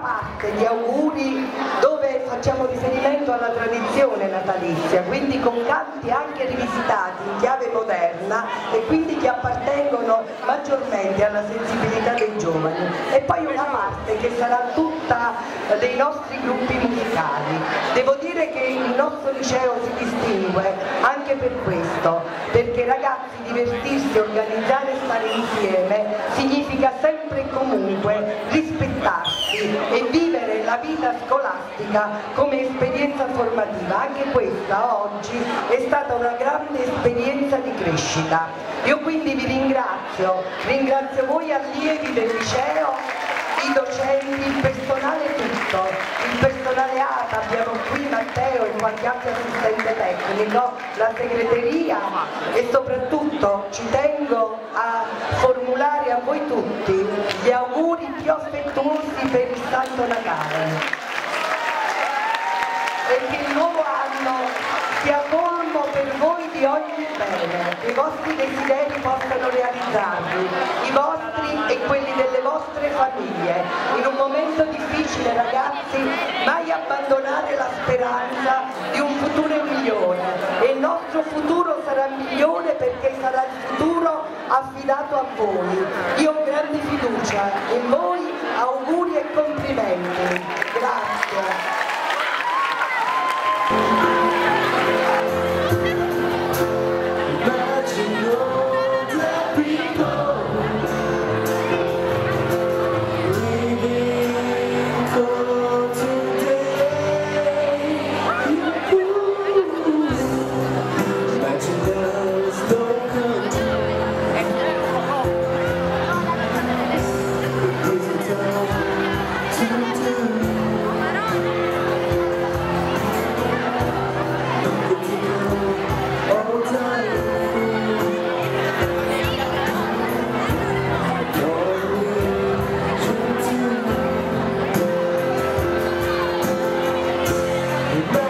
parte, di auguri natalizia, quindi con canti anche rivisitati in chiave moderna e quindi che appartengono maggiormente alla sensibilità dei giovani. E poi una parte che sarà tutta dei nostri gruppi musicali. Devo dire che il nostro liceo si distingue anche per questo, perché ragazzi divertirsi, organizzare e stare insieme significa sempre e comunque rispettarsi e vivere la vita scolastica come esperienza formativa. Anche questa oggi è stata una grande esperienza di crescita. Io quindi vi ringrazio, ringrazio voi allievi del liceo i docenti, il personale tutto, il personale ATA, abbiamo qui Matteo e qualche altro assistente tecnico, la segreteria e soprattutto ci tengo a formulare a voi tutti gli auguri più affettuosi per il Santo Natale che il nuovo anno sia colmo per voi di ogni bene, che i vostri desideri possano realizzarvi, i vostri e quelli delle vostre famiglie. In un momento difficile ragazzi, mai abbandonare la speranza di un futuro migliore e il nostro futuro sarà migliore perché sarà il futuro affidato a voi. Io ho grande fiducia in voi, auguri e complimenti. Amen.